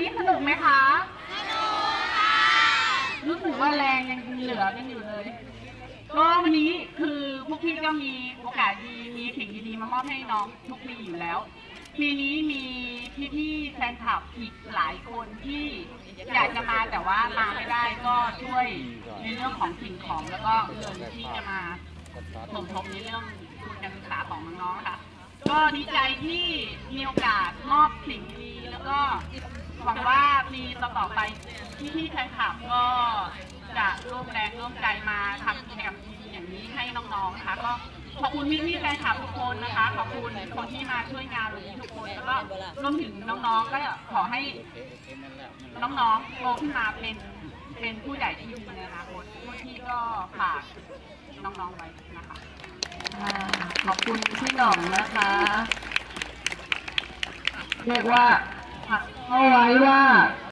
นี้สนุกไหมคะสนุกค่ะรู้สึกว่าแรงยังเหลือกันอยู่เลย ก็วันนี้คือพวกพี่ก็มีโอกาสดีมีสิ่งดีๆมามอบให้น้องทุกปีอยู่แล้วปีนี้มีพี่ๆแฟนคลับอีกหลายคนที่อยากจะมาแต่ว่ามาไม่ได้ก็ช่วยในเรื่องของสิ่งของแล้วก็เงินที่จะมาสมทบในเรื่องทุนการศึกษาของน้องๆค่ะก็ดีใจที่มีโอกาสมอบสิ่งดีแล้วก็ หวังว่าปีต่อๆไปพี่ๆแฟนคลับก็จะร่วมแรงร่วมใจมาทำกิจกรรมดีๆอย่างนี้ให้น้องๆนะคะก็ขอบคุณพี่ๆแฟนคลับทุกคนนะคะ ขอบคุณคนที่มาช่วยงานวันนี้ทุกคนแล้วก็รวมถึงน้องๆก็ขอให้น้องๆโตขึ้นมาเป็นเป็นผู้ใหญ่ที่ดีในอนาคตพวกที่ก็ฝากน้องๆไว้นะคะขอบคุณพี่หน่องนะคะ เรียกว่า เข้าไว้ว่า